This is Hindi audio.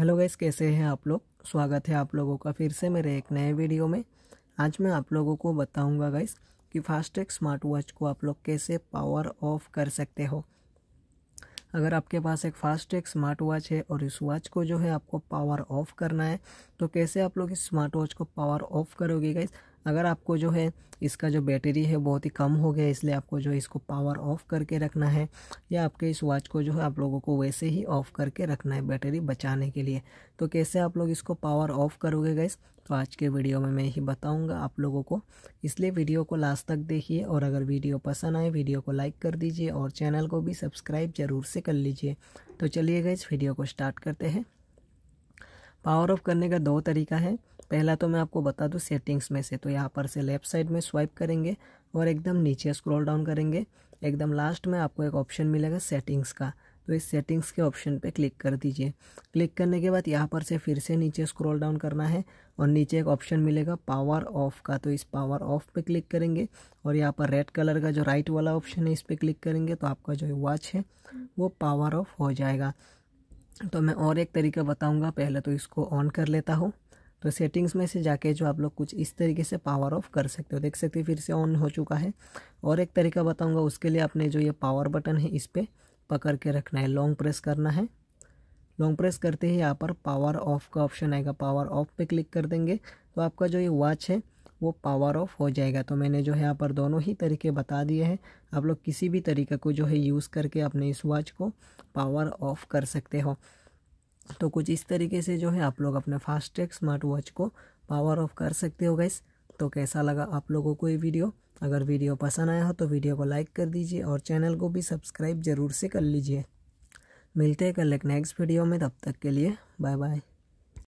हेलो गाइस, कैसे हैं आप लोग? स्वागत है आप लोगों का फिर से मेरे एक नए वीडियो में। आज मैं आप लोगों को बताऊँगा गाइस कि फास्टैग स्मार्ट वॉच को आप लोग कैसे पावर ऑफ़ कर सकते हो। अगर आपके पास एक फास्टैग स्मार्ट वॉच है और इस वॉच को जो है आपको पावर ऑफ़ करना है तो कैसे आप लोग इस स्मार्ट वॉच को पावर ऑफ़ करोगे गाइस? अगर आपको जो है इसका जो बैटरी है बहुत ही कम हो गया, इसलिए आपको जो इसको पावर ऑफ़ करके रखना है, या आपके इस वॉच को जो है आप लोगों को वैसे ही ऑफ़ करके रखना है बैटरी बचाने के लिए। तो कैसे आप लोग इसको पावर ऑफ़ करोगे गैस तो आज के वीडियो में मैं ही बताऊँगा आप लोगों को। इसलिए वीडियो को लास्ट तक देखिए और अगर वीडियो पसंद आए वीडियो को लाइक कर दीजिए और चैनल को भी सब्सक्राइब ज़रूर से कर लीजिए। तो चलिए गए इस वीडियो को स्टार्ट करते हैं। पावर ऑफ़ करने का दो तरीका है। पहला तो मैं आपको बता दूँ सेटिंग्स में से तो यहाँ पर से लेफ़्ट साइड में स्वाइप करेंगे और एकदम नीचे स्क्रॉल डाउन करेंगे। एकदम लास्ट में आपको एक ऑप्शन मिलेगा सेटिंग्स का तो इस सेटिंग्स के ऑप्शन पे क्लिक कर दीजिए। क्लिक करने के बाद यहाँ पर से फिर से नीचे स्क्रॉल डाउन करना है और नीचे एक ऑप्शन मिलेगा पावर ऑफ़ का तो इस पावर ऑफ़ पे क्लिक करेंगे और यहाँ पर रेड कलर का जो राइट वाला ऑप्शन है इस पर क्लिक करेंगे तो आपका जो वॉच है वो पावर ऑफ़ हो जाएगा। तो मैं और एक तरीका बताऊँगा, पहले तो इसको ऑन कर लेता हूँ। तो सेटिंग्स में से जाके जो आप लोग कुछ इस तरीके से पावर ऑफ़ कर सकते हो। देख सकते हो, फिर से ऑन हो चुका है। और एक तरीका बताऊँगा, उसके लिए आपने जो ये पावर बटन है, इस पर पकड़ के रखना है। लॉन्ग प्रेस करना है। लॉन्ग प्रेस करते ही यहाँ पर पावर ऑफ़ का ऑप्शन आएगा। पावर ऑफ़ पे क्लिक कर देंगे। तो आपका जो ये वॉच है, वो पावर ऑफ़ हो जाएगा। तो मैंने जो है यहाँ पर दोनों ही तरीके बता दिए हैं। आप लोग किसी भी तरीके को जो है यूज़ करके अपने इस वॉच को पावर ऑफ़ कर सकते हो। तो कुछ इस तरीके से जो है आप लोग अपने फास्ट फास्टैग स्मार्ट वॉच को पावर ऑफ़ कर सकते हो गैस तो कैसा लगा आप लोगों को ये वीडियो? अगर वीडियो पसंद आया हो तो वीडियो को लाइक कर दीजिए और चैनल को भी सब्सक्राइब ज़रूर से कर लीजिए। मिलते हैं कल एक नेक्स्ट वीडियो में, तब तक के लिए बाय बाय